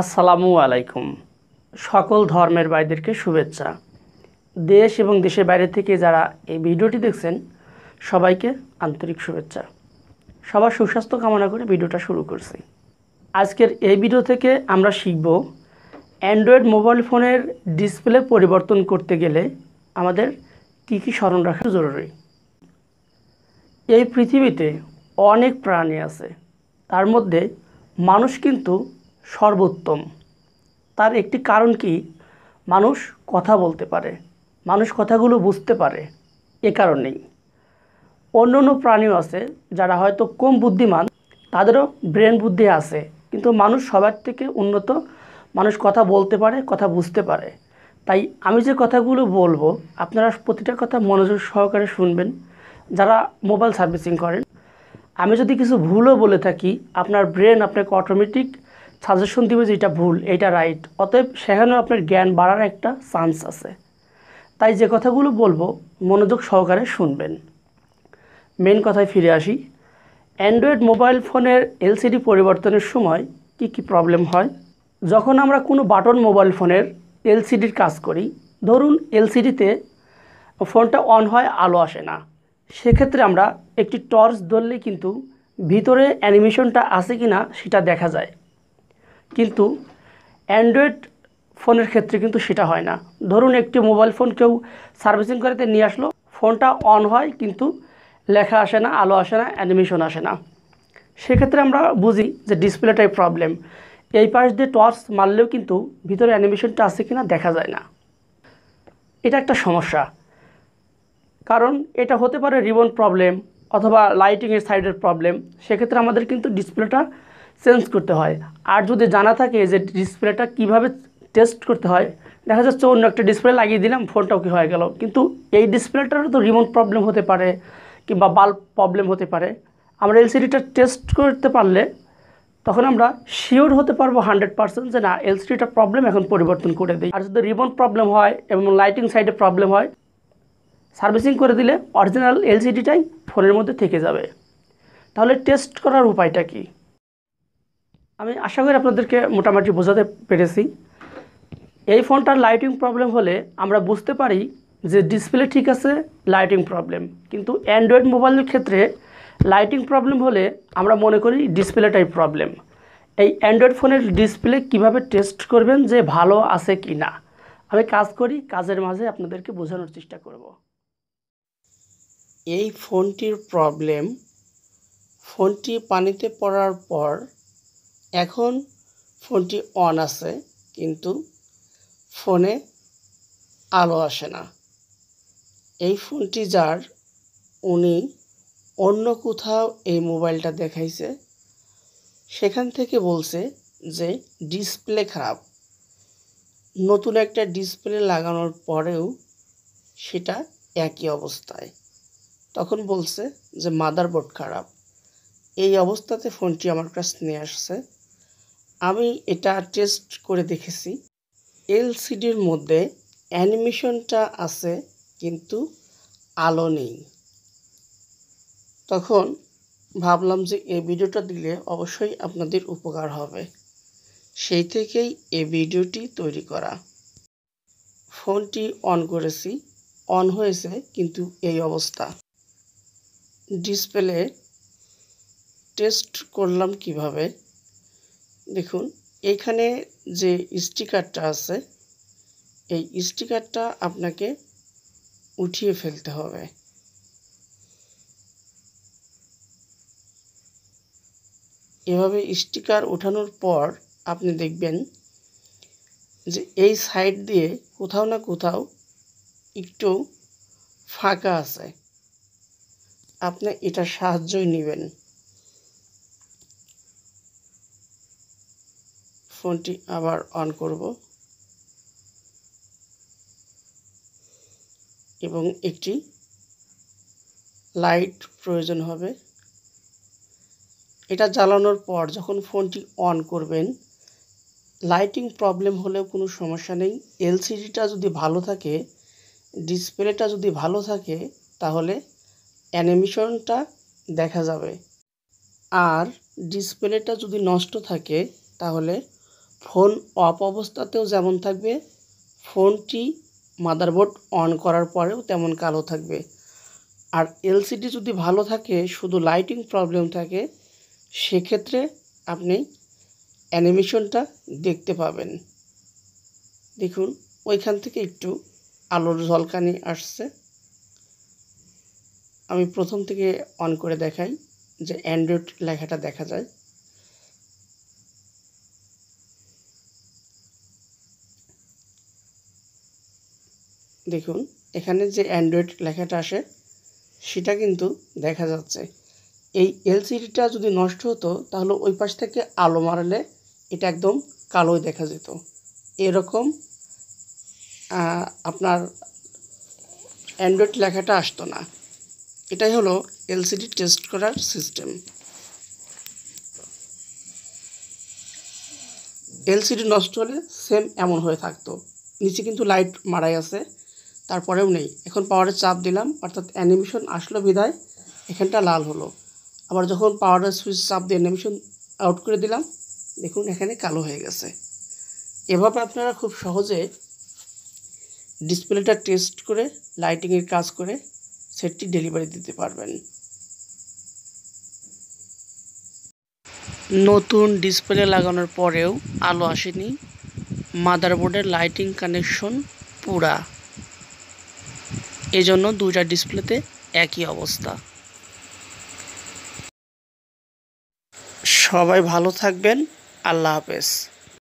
আসসালামু আলাইকুম। সকল ধর্মের ভাইদেরকে শুভেচ্ছা। দেশ এবং দেশের বাইরে থেকে যারা এই ভিডিওটি দেখছেন, সবাইকে আন্তরিক শুভেচ্ছা। সবার সুস্বাস্থ্য কামনা করে ভিডিওটা শুরু করছি। আজকের এই ভিডিও থেকে আমরা শিখব, অ্যান্ড্রয়েড মোবাইল ফোনের ডিসপ্লে পরিবর্তন করতে গেলে আমাদের কী কী স্মরণ রাখা জরুরি? এই পৃথিবীতে অনেক প্রাণী আছে। তার মধ্যে মানুষ কিন্তু সর্বোত্তম। তার একটি কারণ কি? মানুষ কথা বলতে পারে। মানুষ কথাগুলো বুঝতে পারে। এ কারণেই। অন্য অন্য প্রাণীও আছে যারা হয়তো কম বুদ্ধিমান, তাদেরও ব্রেন বুদ্ধি আছে। কিন্তু মানুষ সবার থেকে উন্নত। মানুষ কথা বলতে পারে, কথা বুঝতে পারে। তাই আমি যে কথাগুলো বলব, আপনারা প্রতিটা কথা মনোযোগ সহকারে শুনবেন। যারা মোবাইল সার্ভিসিং করেন, আমি যদি কিছু ভুলও বলে থাকি, আপনার ব্রেন আপনাকে অটোমেটিক সাজেশন দিবে যে এটা ভুল, এটা রাইট অতএব সেখানেও আপনার জ্ঞান বাড়ার একটা চান্স আছে। তাই যে কথাগুলো বলব, মনোযোগ সহকারে শুনবেন। মেন কথায় ফিরে আসি। অ্যান্ড্রয়েড মোবাইল ফোনের এলসিডি পরিবর্তনের সময় কি কি প্রবলেম হয়? যখন আমরা কোনো বাটন মোবাইল ফোনের এলসিডির কাজ করি, ধরুন এলসিডিতে ফোনটা অন হয়, আলো আসে না। সেক্ষেত্রে আমরা একটি টর্চ ধরলে কিন্তু ভিতরে অ্যানিমেশনটা আছে কি না সেটা দেখা যায়। কিন্তু অ্যান্ড্রয়েড ফোনের ক্ষেত্রে কিন্তু সেটা হয় না। ধরুন একটি মোবাইল ফোন কেউ সার্ভিসিং করাতে নিয়ে আসলো, ফোনটা অন হয় কিন্তু লেখা আসে না, আলো আসে না, অ্যানিমেশন আসে না। সেক্ষেত্রে আমরা বুঝি যে ডিসপ্লেটাই প্রবলেম। এই পাশ দিয়ে টর্চ মারলেও কিন্তু ভিতরে অ্যানিমেশনটা আছে কিনা দেখা যায় না। এটা একটা সমস্যা। কারণ এটা হতে পারে রিবন প্রবলেম অথবা লাইটিংয়ের সাইডের প্রবলেম। সেক্ষেত্রে আমাদের কিন্তু ডিসপ্লেটা চেঞ্জ করতে হয়। আর যদি জানা থাকে যে ডিসপ্লেটা কীভাবে টেস্ট করতে হয়, দেখা যাচ্ছে অন্য একটা ডিসপ্লে লাগিয়ে দিলাম ফোনটাও কি হয়ে গেল। কিন্তু এই ডিসপ্লেটারও তো রিমোট প্রবলেম হতে পারে কিংবা বাল্ব প্রবলেম হতে পারে। আমরা এলসিডিটা টেস্ট করতে পারলে তখন আমরা শিওর হতে পারব হান্ড্রেড পার্সেন্ট যে না এলসিডিটা প্রবলেম এখন পরিবর্তন করে দিই। আর যদি রিমোট প্রবলেম হয় এবং লাইটিং সাইডে প্রবলেম হয় সার্ভিসিং করে দিলে অরিজিনাল এলসিডিটাই ফোনের মধ্যে থেকে যাবে। তাহলে টেস্ট করার উপায়টা কি? আমি আশা করি আপনাদেরকে মোটামুটি বোঝাতে পেরেছি। এই ফোনটার লাইটিং প্রবলেম হলে আমরা বুঝতে পারি যে ডিসপ্লে ঠিক আছে লাইটিং প্রবলেম কিন্তু অ্যান্ড্রয়েড মোবাইলের ক্ষেত্রে লাইটিং প্রবলেম হলে আমরা মনে করি ডিসপ্লেটাই প্রবলেম এই অ্যান্ড্রয়েড ফোনের ডিসপ্লে কীভাবে টেস্ট করবেন যে ভালো আছে কি না? আমি কাজ করি, কাজের মাঝে আপনাদেরকে বোঝানোর চেষ্টা করব। এই ফোনটির প্রবলেম ফোনটি পানিতে পড়ার পর এখন ফোনটি অন আছে, কিন্তু ফোনে আলো আসে না। এই ফোনটি যার, উনি অন্য কোথাও এই মোবাইলটা দেখাইছে, সেখান থেকে বলছে যে ডিসপ্লে খারাপ। নতুন একটা ডিসপ্লে লাগানোর পরেও সেটা একই অবস্থায়। তখন বলছে যে, মাদারবোর্ড খারাপ। এই অবস্থাতে ফোনটি আমার কাছে নিয়ে আসছে। আমি এটা টেস্ট করে দেখেছি। এলসিডির মধ্যে অ্যানিমেশনটা আছে, কিন্তু আলো নেই। তখন ভাবলাম যে এই ভিডিওটা দিলে অবশ্যই আপনাদের উপকার হবে। সেই থেকেই এই ভিডিওটি তৈরি করা। ফোনটি অন করেছি। অন হয়েছে, কিন্তু এই অবস্থা। ডিসপ্লে টেস্ট করলাম কীভাবে? দেখুন এইখানে যে স্টিকারটা আছে, এই স্টিকারটা আপনাকে উঠিয়ে ফেলতে হবে। এভাবে স্টিকার ওঠানোর পর আপনি দেখবেন যে এই সাইড দিয়ে কোথাও না কোথাও একটু ফাঁকা আছে। আপনি এটার সাহায্যই নেবেন। ফোনটি আবার অন করব। এবং একটি লাইট প্রয়োজন হবে। এটা জ্বালানোর পর যখন ফোনটি অন করবেন, লাইটিং প্রবলেম হলেও কোনো সমস্যা নেই। এলসিডিটা যদি ভালো থাকে, ডিসপ্লেটা যদি ভালো থাকে, তাহলে অ্যানিমেশনটা দেখা যাবে। আর ডিসপ্লেটা যদি নষ্ট থাকে, তাহলে ফোন অফ অবস্থাতেও যেমন থাকবে, ফোনটি মাদারবোর্ড অন করার পরেও তেমন কালো থাকবে। আর এলসিডি যদি ভালো থাকে, শুধু লাইটিং প্রবলেম থাকে, সেক্ষেত্রে আপনি অ্যানিমেশনটা দেখতে পাবেন। দেখুন, ওইখান থেকে একটু আলোর ঝলকানি আসছে। আমি প্রথম থেকে অন করে দেখাই যে অ্যান্ড্রয়েড লেখাটা দেখা যায়। দেখুন, এখানে যে অ্যান্ড্রয়েড লেখাটা আসে, সেটা কিন্তু দেখা যাচ্ছে। এই এলসিডিটা যদি নষ্ট হতো, তাহলে ওই পাশ থেকে আলো মারলে এটা একদম কালোই দেখা যেত। এরকম আপনার অ্যান্ড্রয়েড লেখাটা আসতো না। এটাই হলো এলসিডি টেস্ট করার সিস্টেম এলসিডি নষ্ট হলে সেম এমন হয়ে থাকতো। নিচে কিন্তু লাইট মারাই আছে। তারপরেও নেই। এখন পাওয়ারের চাপ দিলাম, অর্থাৎ অ্যানিমেশন আসলো বিদায়, এখানটা লাল হলো। আবার যখন পাওয়ারের সুইচ চাপ দিয়ে অ্যানিমেশন আউট করে দিলাম, দেখুন এখানে কালো হয়ে গেছে। এভাবে আপনারা খুব সহজে ডিসপ্লেটা টেস্ট করে, লাইটিংয়ের কাজ করে সেটটি ডেলিভারি দিতে পারবেন। নতুন ডিসপ্লে লাগানোর পরেও আলো আসেনি। মাদারবোর্ডের লাইটিং কানেকশন পুরা। এজন্য দুইটা ডিসপ্লেতে একই অবস্থা। সবাই ভালো থাকবেন। আল্লাহ হাফেজ।